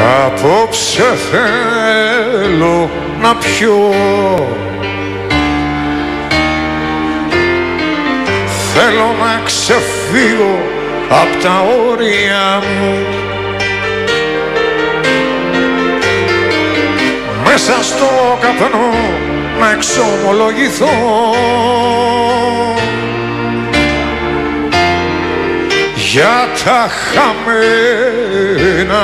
Απόψε θέλω να πιω. Θέλω να ξεφύγω απ' τα όρια μου. Μέσα στο καπνό να εξομολογηθώ για τα χαμένα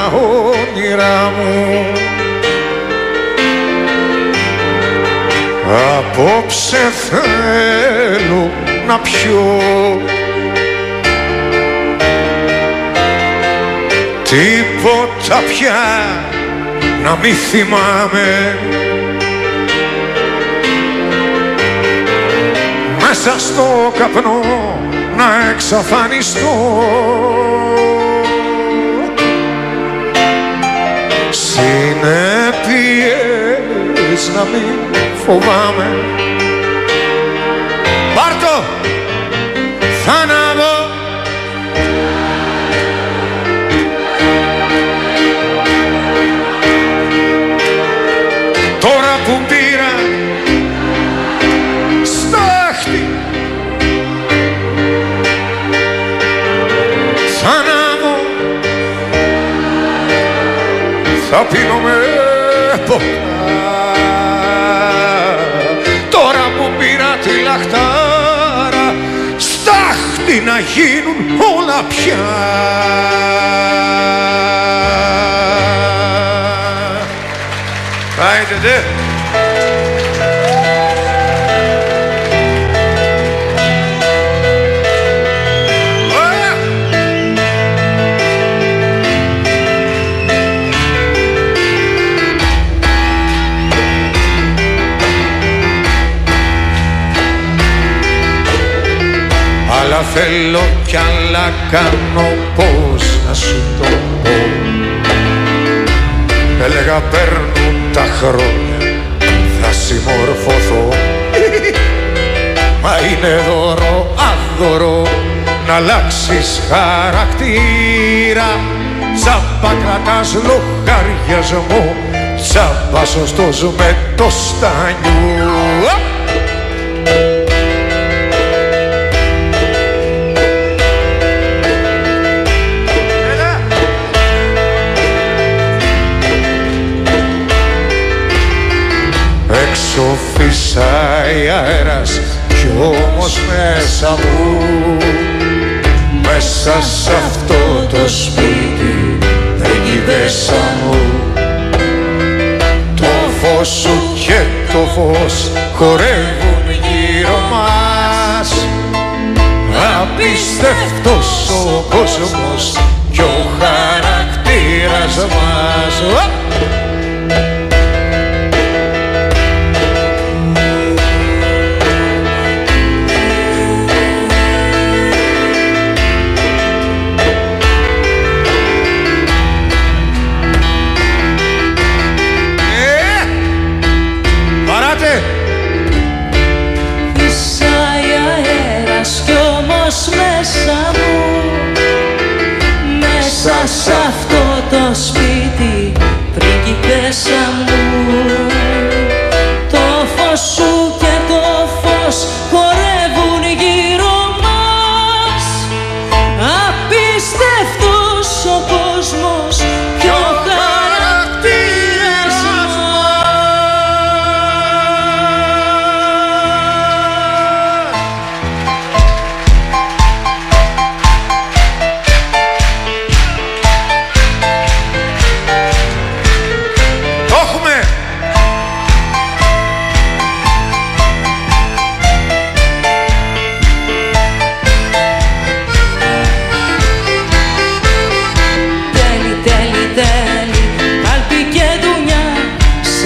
όνειρά μου. Απόψε θέλω να πιω. Τίποτα πια να μη θυμάμαι. Μέσα στο καπνό να εξαφανιστώ. Συνέπειες να μην φοβάμαι Θα πίνω με ποτά Τώρα που πήρα τη λαχτάρα Στάχτη να γίνουν όλα πια Αλλά θέλω κι άλλα κάνω πως να σου το πω. Έλεγα παίρνουν τα χρόνια θα συμμορφωθώ. Μα είναι δώρο άδωρο να αλλάξεις χαρακτήρα. Τσάμπα κρατάς λογαριασμό Τσάμπα σωστός με το στάνιο φυσάει αέρας κι όμως μέσα μου Μέσα σ' αυτό το σπίτι τρέχει μέσα μου. Το φως σου και το φως χορεύουν γύρω μας. Απίστευτος ο κόσμος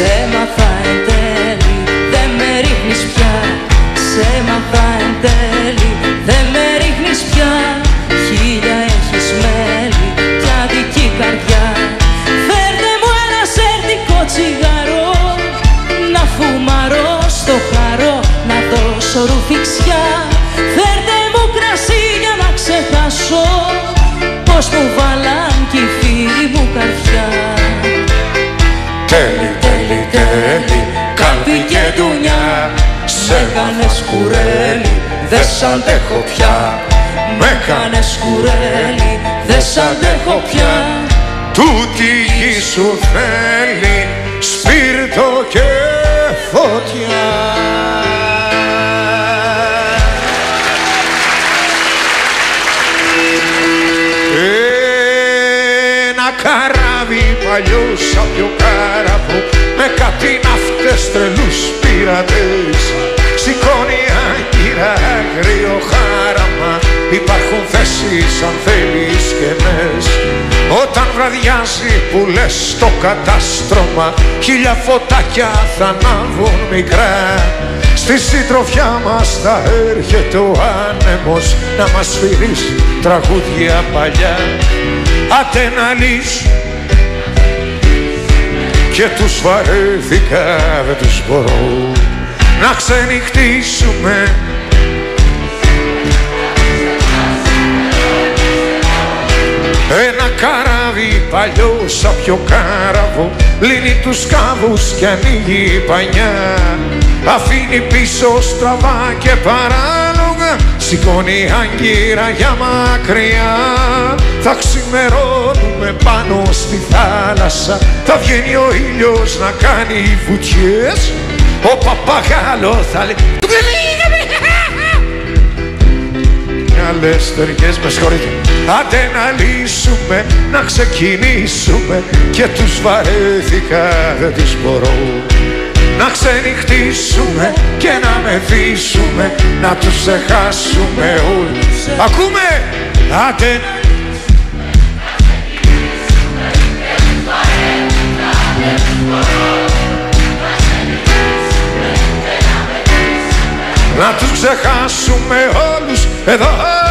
Σε μαθα εν τέλει Δεν με Σε μαθα τέλει Δεν με ρίχνεις πια. Χίλια έχεις μέλη Κι αδική καρδιά. Φέρτε μου ένα σερτικό τσιγαρό Να φουμαρώ στο χαρό Να δώσω ρουφιξιά. Φέρτε μου κρασί για να ξεχάσω Πώς μου βάλαν κι οι μου καρδιά. Δε σ' αντέχω πια. Με κάνες κουρέλι Δε σ' αντέχω πια. Τούτη η γη σου θέλει Σπίρτο και φωτιά. Ένα καράβι παλιό σαν πιο κάραβο Με κάτι ναύτες τρελούς πειρατές. Σηκώνει άγκυρα αγρίο χάραμα. Υπάρχουν θέσεις αν θέλεις κενές Όταν βραδιάζει που λες το κατάστρωμα Χίλια φωτάκια θα ανάβουν μικρά. Στη συντροφιά μας θα έρχεται ο άνεμος Να μας σφυρίσει τραγούδια παλιά. Άτε να λύσω και τους βαρέθηκα δεν τους μπορώ να ξενυχτήσουμε Ένα καράβι παλιό σαν πιο κάραβο Λύνει τους κάβους και ανοίγει η πανιά. Αφήνει πίσω στραβά και παράλογα Σηκώνει άγκυρα για μακριά. Θα ξημερώνουμε πάνω στη θάλασσα Θα βγαίνει ο ήλιος να κάνει βουτιές. Ο παπαγάλο θα λέει «Του κρεμίγαμε!» Άλλες στερικές με συγχωρείτε Άντε να λύσουμε, να ξεκινήσουμε. Και τους βαρέθηκα, δεν τους μπορώ. Να ξενυχτήσουμε και να μεθύσουμε Να τους ξεχάσουμε όλους. Ακούμε! Άντε να τους ξεχάσουμε όλους. Εδώ